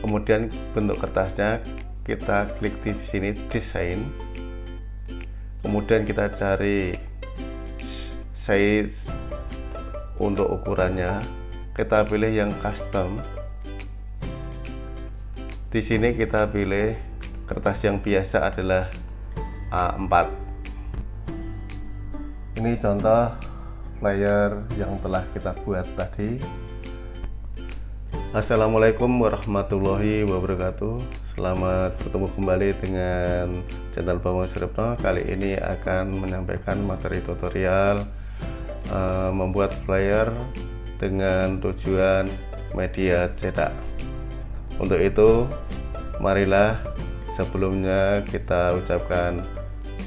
kemudian bentuk kertasnya kita klik di sini desain. Kemudian kita cari size untuk ukurannya. Kita pilih yang custom. Di sini kita pilih kertas yang biasa adalah A4 ini contoh flyer yang telah kita buat tadi Assalamualaikum warahmatullahi wabarakatuh. Selamat bertemu kembali dengan channel Bambang Suripno Kali ini akan menyampaikan materi tutorial uh, Membuat flyer dengan tujuan media cetak. Untuk itu marilah sebelumnya kita ucapkan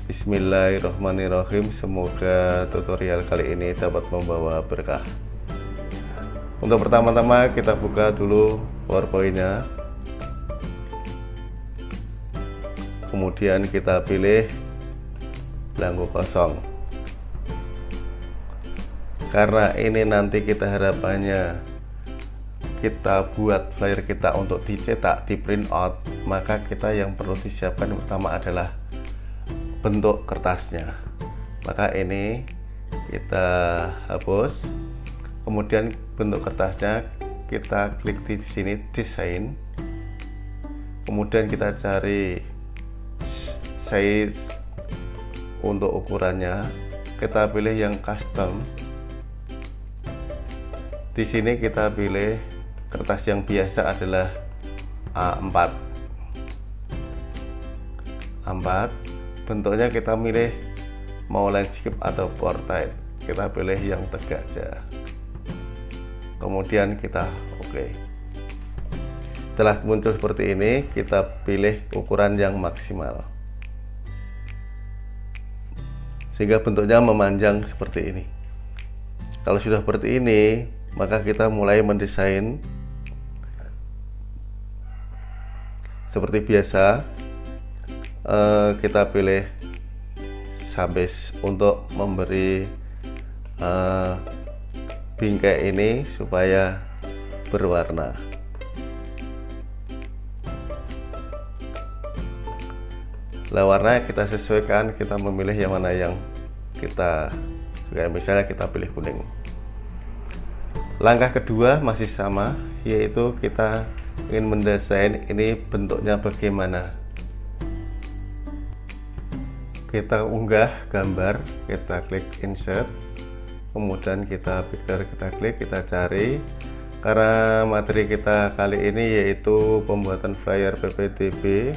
Bismillahirrahmanirrahim. Semoga tutorial kali ini dapat membawa berkah untuk pertama-tama kita buka dulu powerpointnya. Kemudian kita pilih belangko kosong. Karena ini nanti kita harapannya kita buat flyer kita untuk dicetak di print out maka kita yang perlu disiapkan pertama adalah bentuk kertasnya. Maka ini kita hapus kemudian bentuk kertasnya kita klik di sini desain. Kemudian kita cari size untuk ukurannya. Kita pilih yang custom. Di sini kita pilih kertas yang biasa adalah A4 A4 bentuknya kita milih mau landscape atau portrait. Kita pilih yang tegak aja kemudian kita oke. Okay. setelah muncul seperti ini kita pilih ukuran yang maksimal. Sehingga bentuknya memanjang seperti ini. Kalau sudah seperti ini maka kita mulai mendesain seperti biasa. Eh, kita pilih sabes untuk memberi eh, bingkai ini supaya berwarna. Lah warna kita sesuaikan kita memilih yang mana yang kita kayak misalnya kita pilih kuning. Langkah kedua masih sama yaitu kita ingin mendesain ini bentuknya bagaimana. Kita unggah gambar kita klik insert kemudian kita pikir kita klik kita cari. Karena materi kita kali ini yaitu pembuatan flyer PPTB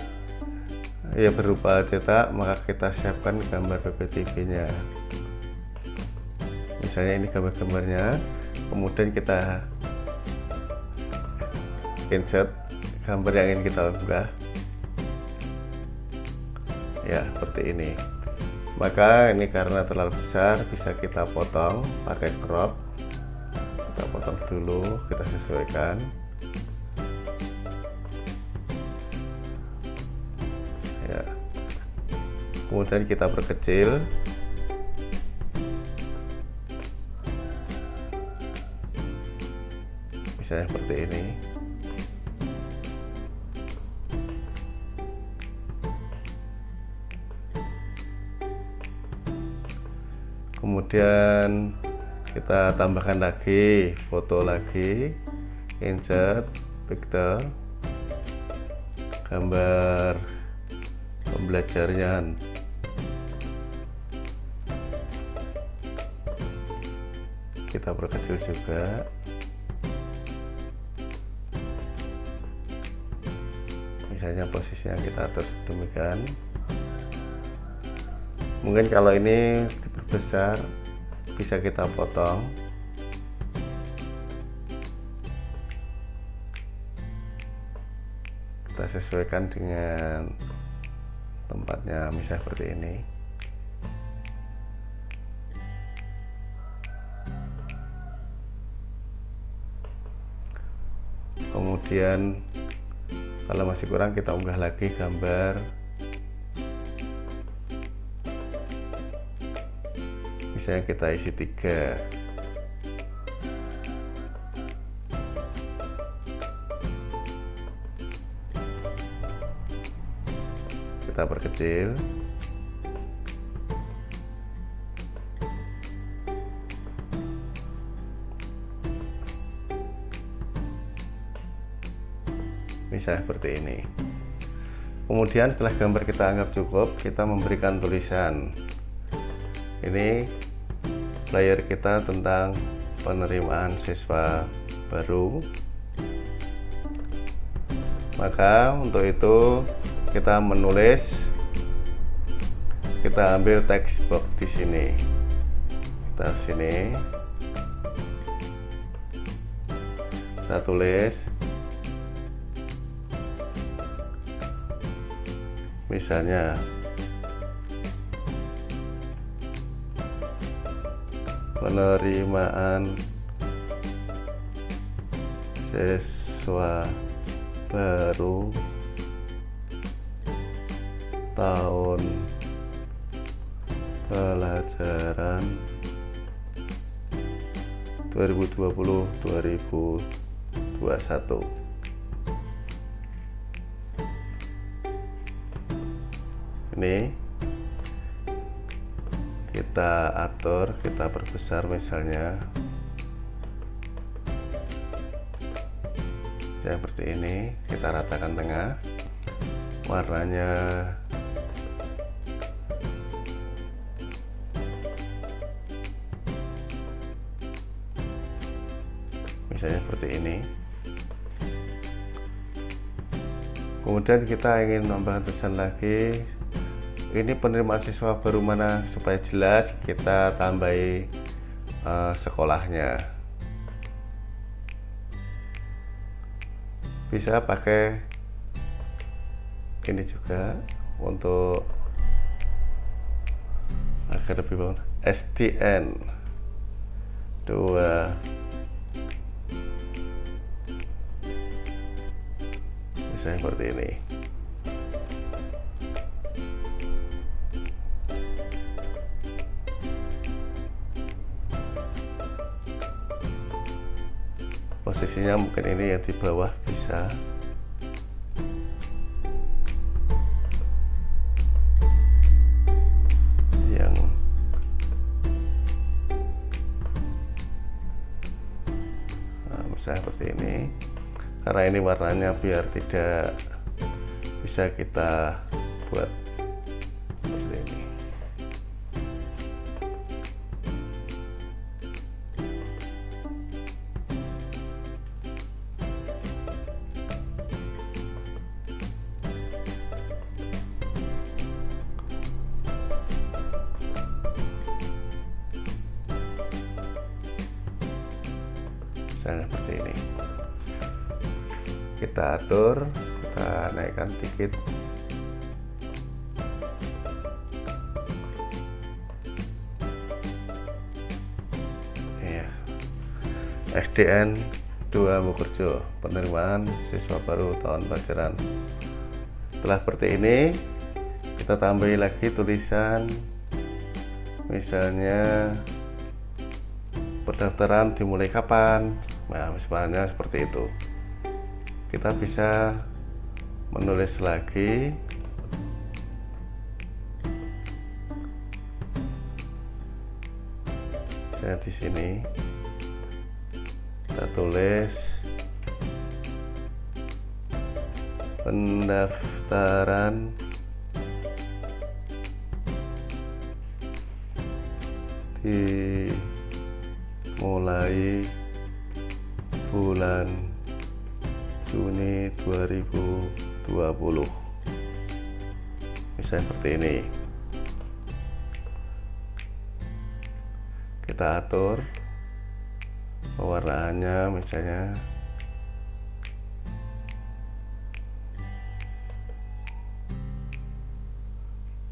ya berupa cetak maka kita siapkan gambar PPTB nya misalnya ini gambar-gambarnya. Kemudian kita insert gambar yang ingin kita unggah. Ya seperti ini maka ini karena terlalu besar bisa kita potong pakai crop. Kita potong dulu kita sesuaikan. Ya. Kemudian kita perkecil. Misalnya seperti ini kemudian kita tambahkan lagi foto lagi. Insert picture gambar pembelajaran. Kita perkecil juga. Misalnya posisinya kita atur demikian mungkin kalau ini besar bisa kita potong. Kita sesuaikan dengan tempatnya misalnya seperti ini. Kemudian kalau masih kurang kita unggah lagi gambar space-nya kita isi tiga. Kita perkecil. Misalnya seperti ini. Kemudian setelah gambar kita anggap cukup kita memberikan tulisan. Ini flyer kita tentang penerimaan siswa baru. Maka untuk itu kita menulis kita ambil teks box di sini. Kita sini. Kita tulis. Misalnya penerimaan siswa baru tahun pelajaran 2020-2021 ini kita atur kita perbesar misalnya. Seperti ini kita ratakan tengah. Warnanya misalnya seperti ini. Kemudian kita ingin menambah tulisan lagi ini penerimaan siswa baru mana supaya jelas kita tambahi uh, sekolahnya. Bisa pakai ini juga untuk agar lebih bangun. SDN 2 misalnya seperti ini posisinya mungkin ini yang di bawah bisa. Yang nah, misalnya seperti ini. Karena ini warnanya biar tidak bisa kita buat SDN 2 Mukerjo penerimaan siswa baru tahun pelajaran. Setelah seperti ini kita tambahi lagi tulisan misalnya pendaftaran dimulai kapan? Nah misalnya seperti itu. Kita bisa menulis lagi saya di sini kita tulis. Pendaftaran. Dimulai bulan Juni 2020 misalnya seperti ini. Kita atur pewarnaannya misalnya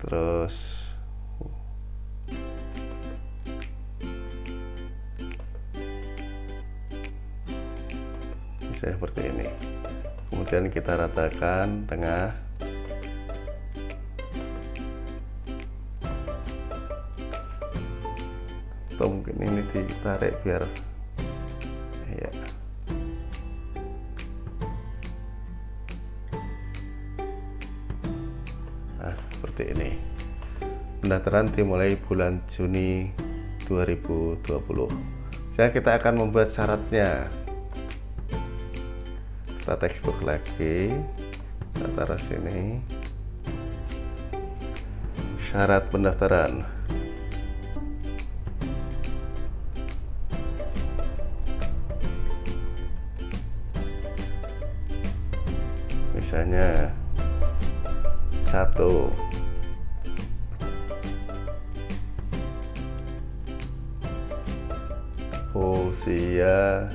terus bisa seperti ini. Kemudian kita ratakan tengah. Atau mungkin ini ditarik biar ya nah seperti ini. Pendaftaran dimulai bulan Juni 2020 jadi kita akan membuat syaratnya. Kita textbook lagi. Kita taruh sini. Syarat pendaftaran misalnya satu. Usia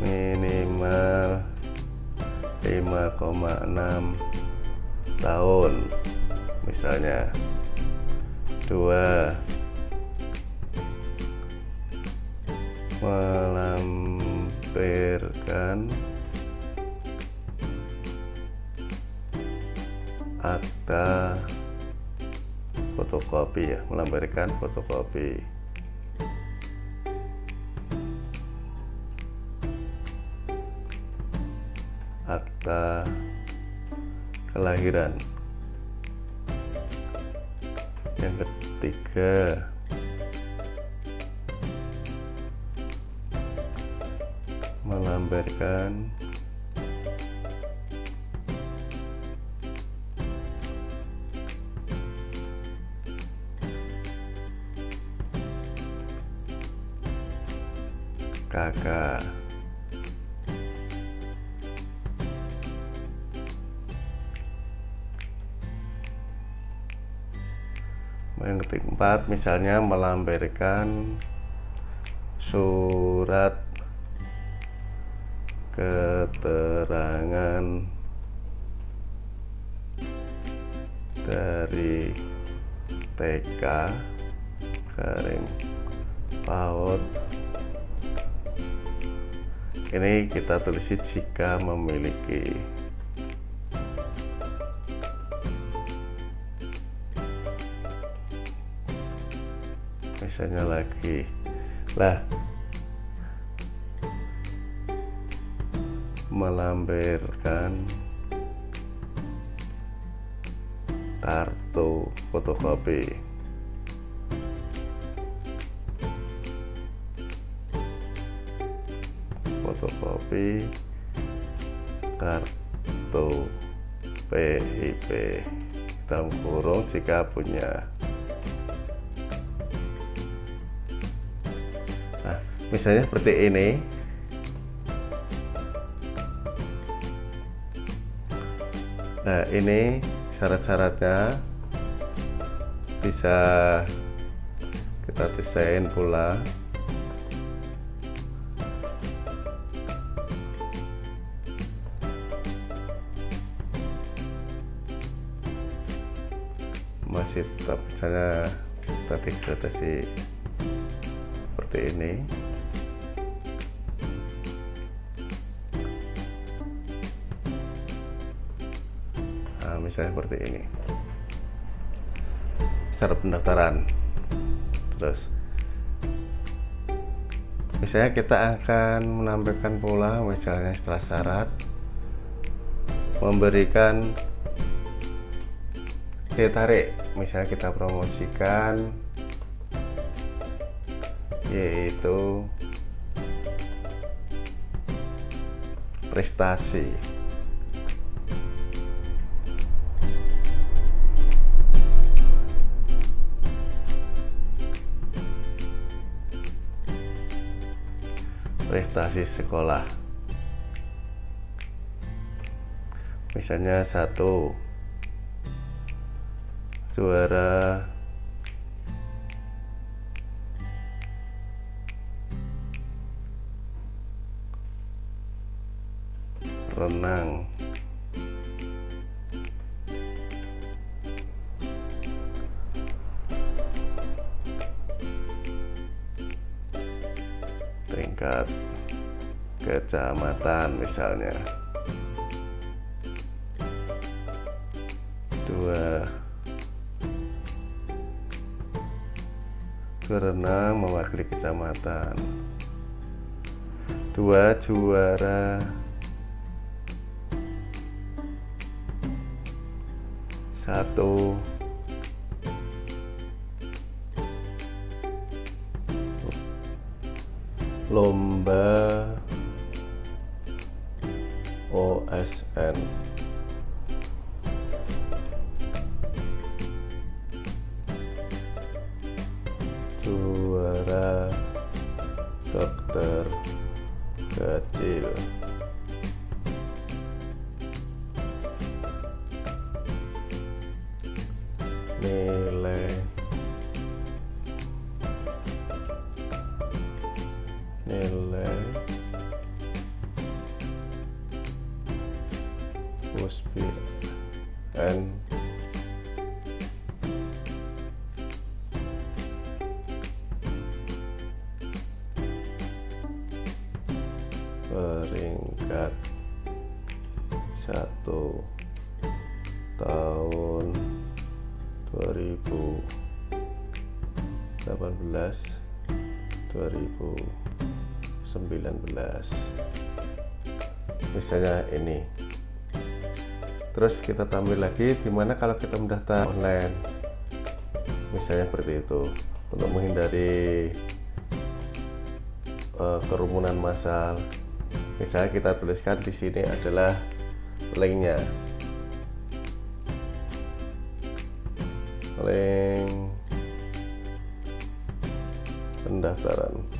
minimal 5,6 tahun misalnya. Dua. Melampirkan akta fotokopi ya melampirkan fotokopi. Akta kelahiran. Yang ketiga. Melampirkan kakak yang keempat misalnya melampirkan surat keterangan dari TK garing PAUD ini kita tulis jika memiliki. Misalnya lagi. Lah melampirkan kartu fotokopi kartu PIP dalam kurung jika punya. Misalnya seperti ini. Nah ini syarat-syaratnya. Bisa kita desain pula misalnya tadi strategi seperti ini. Misalnya seperti ini. Syarat pendaftaran. Terus misalnya kita akan menampilkan pula misalnya setelah syarat memberikan daya tarik. Misalnya kita promosikan yaitu prestasi. Prestasi sekolah. Misalnya satu juara renang. Tingkat kecamatan misalnya berenang mewakili kecamatan. Dua juara. Satu. Lomba OSN peringkat satu. Tahun 2018 2019 misalnya ini. Terus kita tampil lagi di mana kalau kita mendaftar online. Misalnya seperti itu. Untuk menghindari uh, kerumunan massal misalnya kita tuliskan di sini adalah linknya. Link pendaftaran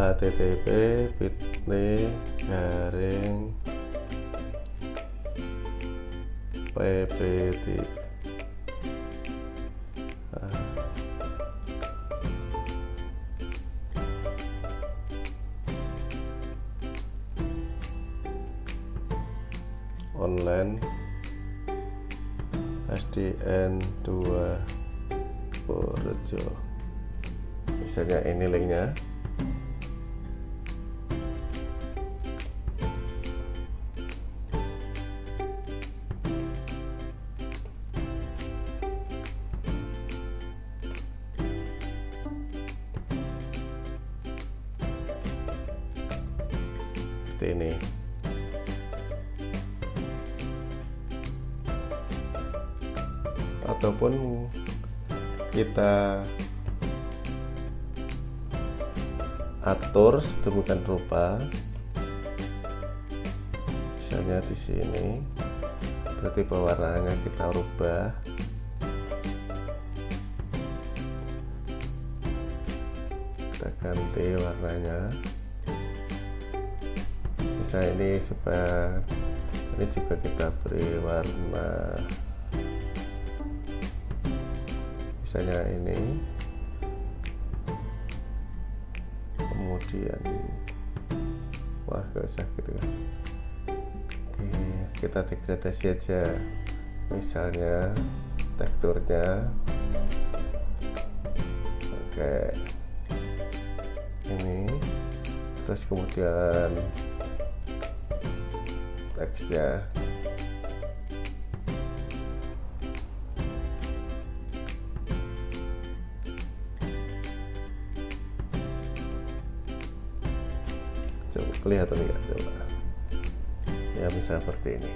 http bit.ly garing ppt online SDN 2 Purjo. Misalnya ini linknya seperti ini. Ataupun kita atur sedemikian rupa misalnya di sini berarti pewarnaannya kita rubah. Kita ganti warnanya bisa ini supaya ini juga kita beri warna. Misalnya ini. Kemudian wah gak usah gitu kan Oke, kita degradasi aja. Misalnya teksturnya. Oke. Ini. Terus kemudian teksnya coba kelihatan nggak? Coba. Ya bisa seperti ini.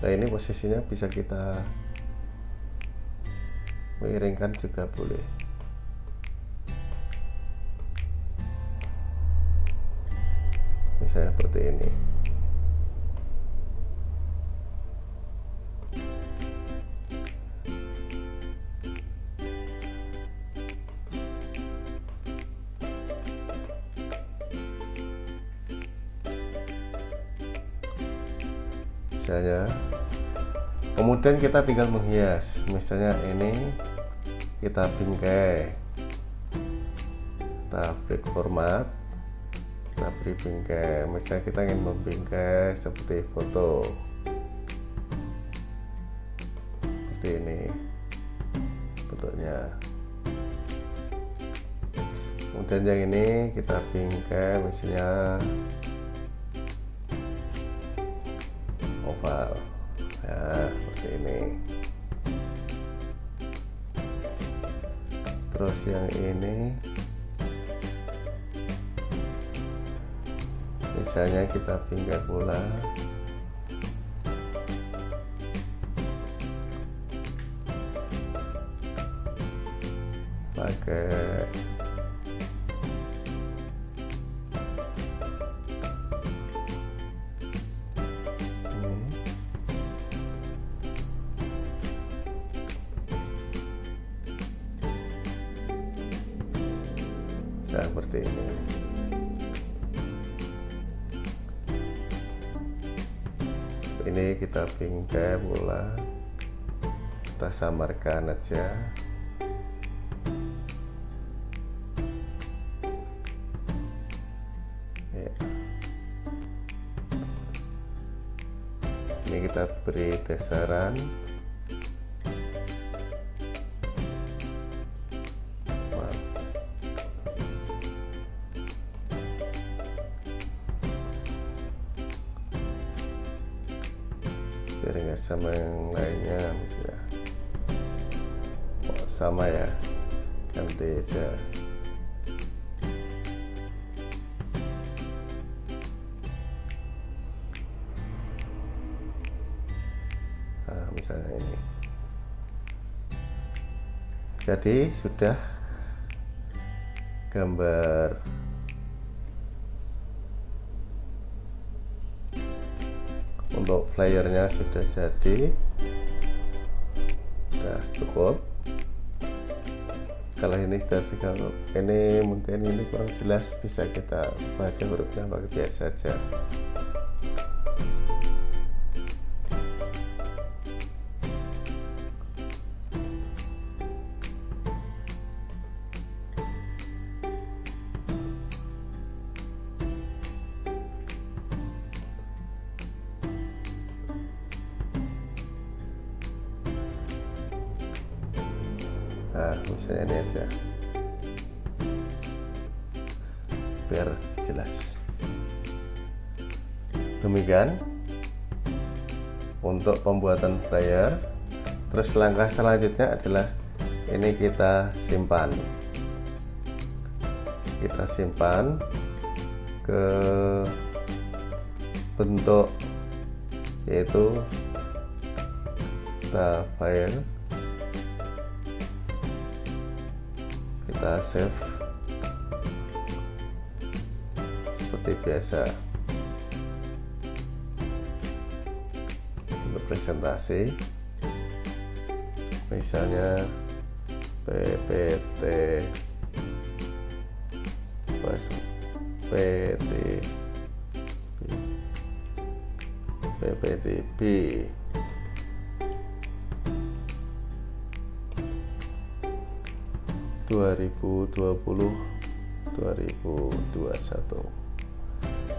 Nah ini posisinya bisa kita miringkan juga boleh misalnya seperti ini. Misalnya kemudian kita tinggal menghias. Misalnya ini kita bingkai. Kita break format kita beri bingkai misalnya kita ingin membingkai seperti foto. Seperti ini bentuknya. Kemudian yang ini kita bingkai misalnya file ya seperti ini. Terus yang ini misalnya kita pindah pula pakai nah seperti ini kita bingkai pula kita samarkan aja. Ya. ini kita beri dasaran nggak sama yang lainnya misalnya oh, sama ya ganti aja. Nah misalnya ini. Jadi sudah gambar untuk flyernya sudah jadi. Sudah cukup. Kalau ini sudah cukup ini mungkin ini kurang jelas bisa kita baca hurufnya pakai biasa saja ini aja biar jelas. Demikian untuk pembuatan flyer. Terus langkah selanjutnya adalah ini kita simpan. Kita simpan ke bentuk yaitu file kita save. Seperti biasa. Untuk presentasi misalnya PPT PT PPTB 2020 2021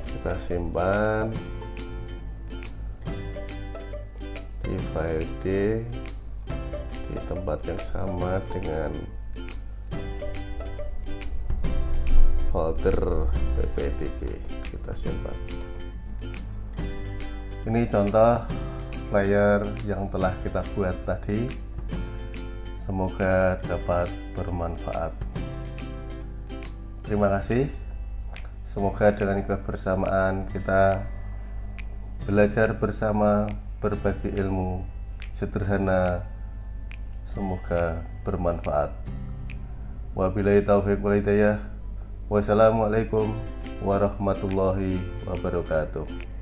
kita simpan di file D di tempat yang sama dengan folder ppdb kita simpan. Ini contoh flyer yang telah kita buat tadi Semoga dapat bermanfaat. Terima kasih. Semoga dengan kebersamaan kita belajar bersama berbagi ilmu sederhana. Semoga bermanfaat. Wabillahi taufiq wal hidayah. Wassalamualaikum warahmatullahi wabarakatuh.